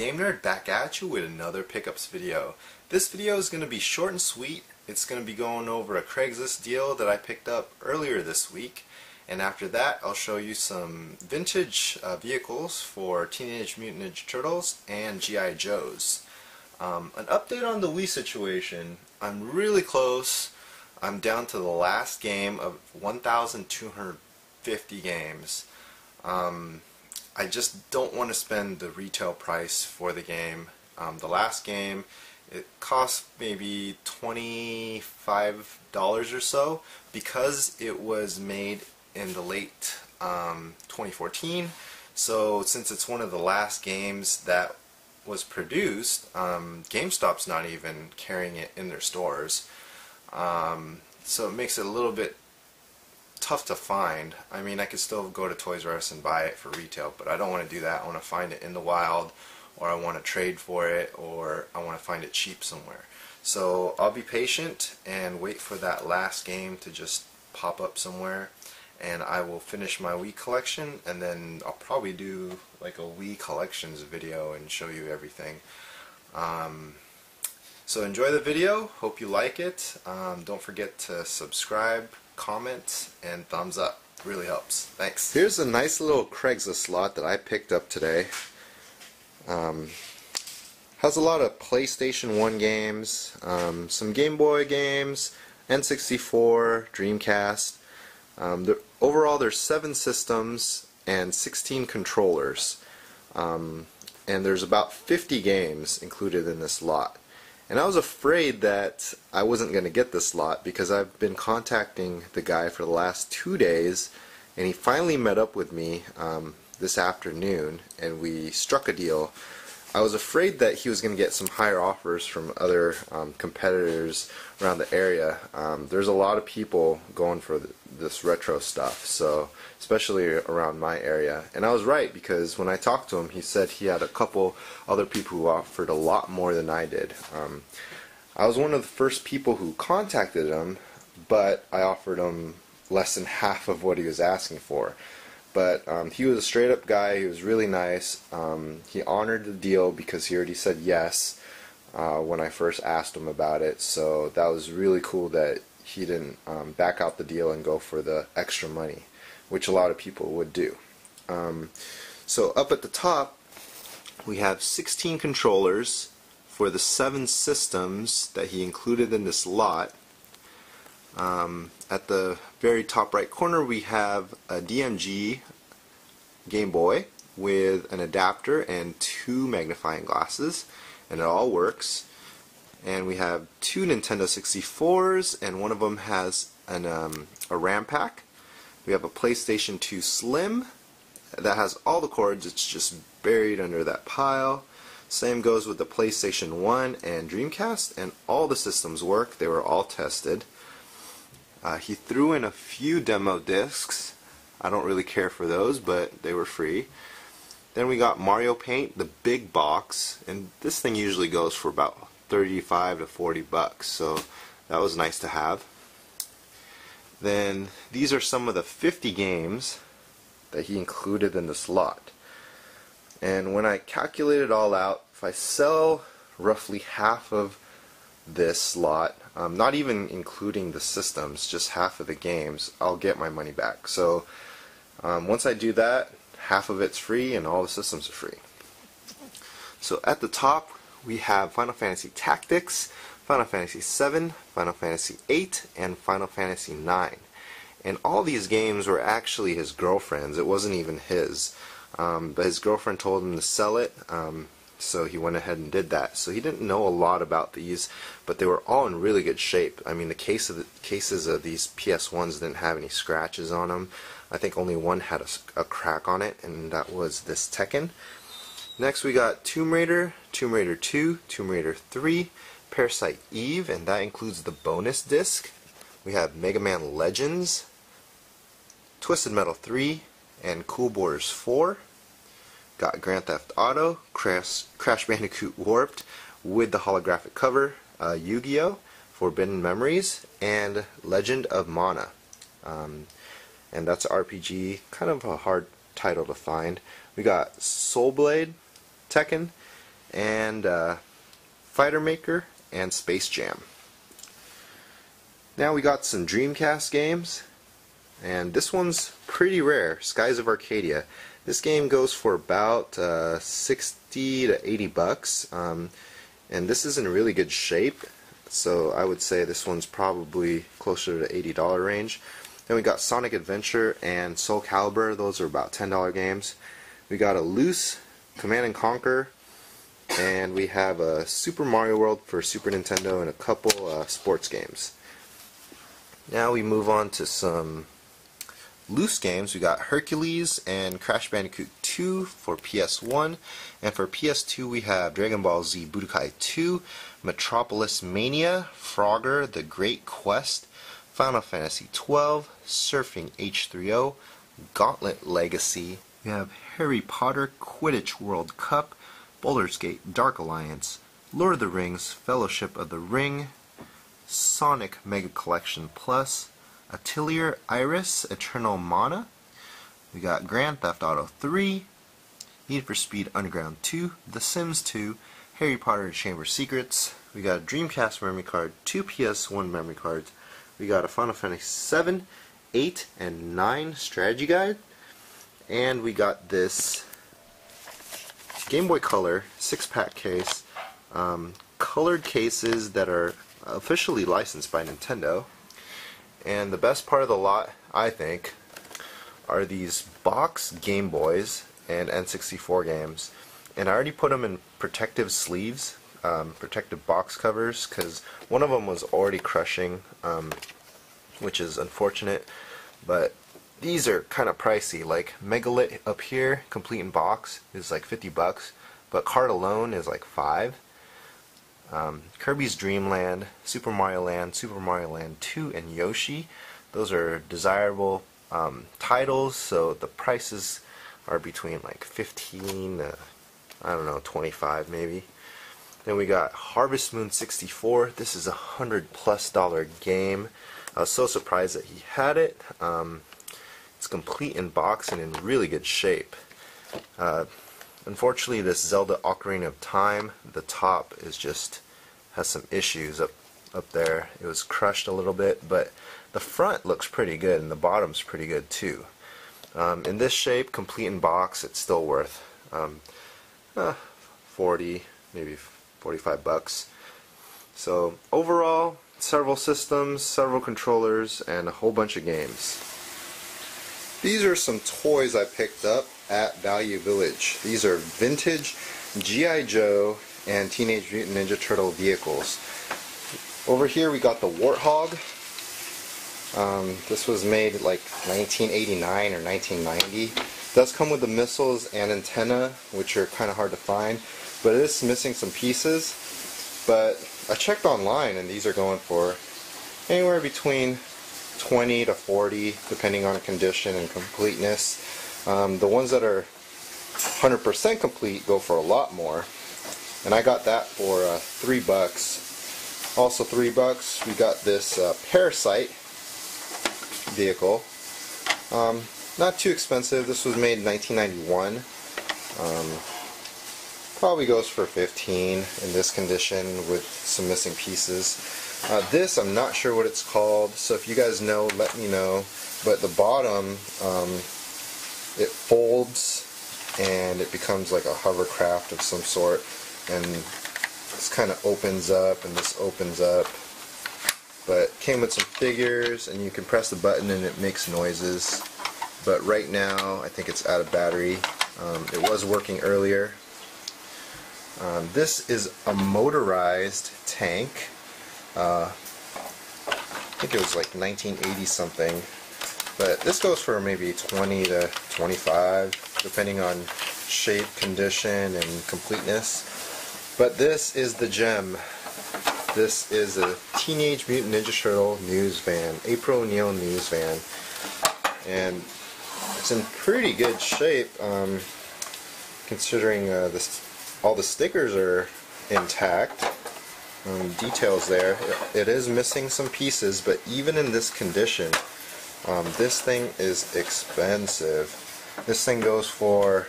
Game Nerd back at you with another pickups video. This video is going to be short and sweet. It's going to be going over a Craigslist deal that I picked up earlier this week. And after that, I'll show you some vintage uh, vehicles for Teenage Mutant Ninja Turtles and G.I. Joes. Um, an update on the Wii situation. I'm really close. I'm down to the last game of 1,250 games. Um, I just don't want to spend the retail price for the game. Um, the last game, it cost maybe $25 or so because it was made in the late um, 2014. So since it's one of the last games that was produced, um, GameStop's not even carrying it in their stores. Um, so it makes it a little bit tough to find. I mean, I could still go to Toys R Us and buy it for retail, but I don't want to do that. I want to find it in the wild, or I want to trade for it, or I want to find it cheap somewhere. So I'll be patient and wait for that last game to just pop up somewhere and I will finish my Wii collection and then I'll probably do like a Wii collections video and show you everything. Um, so enjoy the video, hope you like it. Um, don't forget to subscribe, comment, and thumbs up. really helps. Thanks. Here's a nice little Craigslist lot that I picked up today. Um, has a lot of PlayStation 1 games, um, some Game Boy games, N64, Dreamcast. Um, overall, there's seven systems and 16 controllers, um, and there's about 50 games included in this lot. And I was afraid that I wasn't going to get this lot because I've been contacting the guy for the last two days, and he finally met up with me um, this afternoon, and we struck a deal I was afraid that he was going to get some higher offers from other um, competitors around the area. Um, there's a lot of people going for th this retro stuff, so especially around my area. And I was right because when I talked to him, he said he had a couple other people who offered a lot more than I did. Um, I was one of the first people who contacted him, but I offered him less than half of what he was asking for. But um, he was a straight up guy. He was really nice. Um, he honored the deal because he already said yes uh, when I first asked him about it. So that was really cool that he didn't um, back out the deal and go for the extra money, which a lot of people would do. Um, so up at the top, we have 16 controllers for the seven systems that he included in this lot. Um, at the very top right corner we have a DMG Game Boy with an adapter and two magnifying glasses and it all works. And we have two Nintendo 64s and one of them has an, um, a RAM pack. We have a PlayStation 2 Slim that has all the cords. It's just buried under that pile. Same goes with the PlayStation 1 and Dreamcast and all the systems work. They were all tested uh, he threw in a few demo discs. I don't really care for those, but they were free. Then we got Mario Paint, the big box, and this thing usually goes for about 35 to 40 bucks, so that was nice to have. Then these are some of the 50 games that he included in the slot. And when I calculate it all out, if I sell roughly half of this slot, um, not even including the systems, just half of the games, I'll get my money back. So um, once I do that, half of it's free and all the systems are free. So at the top we have Final Fantasy Tactics, Final Fantasy VII, Final Fantasy VIII, and Final Fantasy IX. And all these games were actually his girlfriend's. It wasn't even his. Um, but his girlfriend told him to sell it. Um, so he went ahead and did that. So he didn't know a lot about these, but they were all in really good shape. I mean, the case of the cases of these PS1s didn't have any scratches on them. I think only one had a, a crack on it, and that was this Tekken. Next, we got Tomb Raider, Tomb Raider 2, Tomb Raider 3, Parasite Eve, and that includes the bonus disc. We have Mega Man Legends, Twisted Metal 3, and Cool Borders 4. Got Grand Theft Auto, Crash, Crash Bandicoot Warped with the holographic cover, uh, Yu-Gi-Oh! Forbidden Memories, and Legend of Mana. Um, and that's RPG, kind of a hard title to find. We got Soul Blade, Tekken, and uh, Fighter Maker, and Space Jam. Now we got some Dreamcast games, and this one's pretty rare, Skies of Arcadia. This game goes for about uh, 60 to 80 bucks, um, and this is in really good shape, so I would say this one's probably closer to $80 range. Then we got Sonic Adventure and Soul Calibur, those are about $10 games. We got a loose Command and Conquer, and we have a Super Mario World for Super Nintendo and a couple uh, sports games. Now we move on to some loose games. We got Hercules and Crash Bandicoot 2 for PS1, and for PS2 we have Dragon Ball Z Budokai 2, Metropolis Mania, Frogger, The Great Quest, Final Fantasy 12, Surfing H3O, Gauntlet Legacy. We have Harry Potter Quidditch World Cup, Baldur's Gate Dark Alliance, Lord of the Rings Fellowship of the Ring, Sonic Mega Collection Plus, Atelier Iris Eternal Mana. We got Grand Theft Auto 3, Need for Speed Underground 2, The Sims 2, Harry Potter Chamber Secrets. We got a Dreamcast memory card, two PS1 memory cards. We got a Final Fantasy 7, 8, and 9 strategy guide. And we got this Game Boy Color six pack case. Um, colored cases that are officially licensed by Nintendo. And the best part of the lot, I think, are these box Game Boys and N64 games. And I already put them in protective sleeves, um, protective box covers, because one of them was already crushing, um, which is unfortunate. But these are kind of pricey. Like Megalith up here, complete in box, is like 50 bucks, but card alone is like 5 um, Kirby's Dream Land, Super Mario Land, Super Mario Land 2, and Yoshi. Those are desirable um, titles, so the prices are between like 15 to, I don't know, 25 maybe. Then we got Harvest Moon 64. This is a hundred plus dollar game. I was so surprised that he had it. Um, it's complete in box and in really good shape. Uh, Unfortunately, this Zelda Ocarina of Time, the top is just has some issues up up there. It was crushed a little bit, but the front looks pretty good and the bottom's pretty good too. Um, in this shape, complete in box, it's still worth um, uh, 40, maybe 45 bucks. So overall, several systems, several controllers, and a whole bunch of games. These are some toys I picked up at Value Village. These are vintage G.I. Joe and Teenage Mutant Ninja Turtle vehicles. Over here we got the Warthog. Um, this was made like 1989 or 1990. It does come with the missiles and antenna, which are kind of hard to find, but it is missing some pieces. But I checked online and these are going for anywhere between 20 to 40 depending on condition and completeness. Um, the ones that are 100% complete go for a lot more. And I got that for uh, three bucks. Also three bucks, we got this uh, Parasite vehicle. Um, not too expensive. This was made in 1991. Um, probably goes for 15 in this condition with some missing pieces. Uh, this, I'm not sure what it's called, so if you guys know, let me know. But the bottom, um, it folds and it becomes like a hovercraft of some sort. And this kind of opens up and this opens up. But came with some figures and you can press the button and it makes noises. But right now, I think it's out of battery. Um, it was working earlier. Um, this is a motorized tank. Uh, I think it was like 1980 something. But this goes for maybe 20 to 25, depending on shape, condition, and completeness. But this is the gem. This is a Teenage Mutant Ninja Turtle news van, April O'Neil news van. And it's in pretty good shape, um, considering uh, this, all the stickers are intact um, details there. It, it is missing some pieces, but even in this condition, um, this thing is expensive. This thing goes for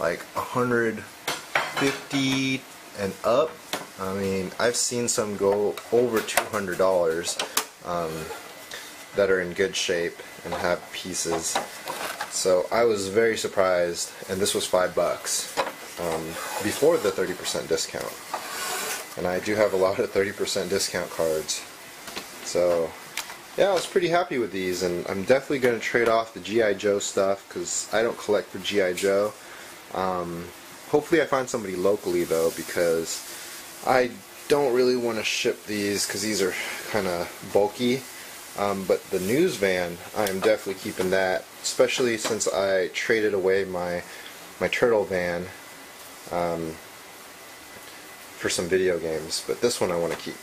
like 150 and up. I mean, I've seen some go over $200 um, that are in good shape and have pieces. So I was very surprised, and this was five bucks um, before the 30% discount. And I do have a lot of 30% discount cards. So yeah, I was pretty happy with these, and I'm definitely going to trade off the G.I. Joe stuff because I don't collect for G.I. Joe. Um, hopefully I find somebody locally though because I don't really want to ship these because these are kind of bulky. Um, but the news van, I am definitely keeping that, especially since I traded away my my turtle van um, for some video games. But this one I want to keep.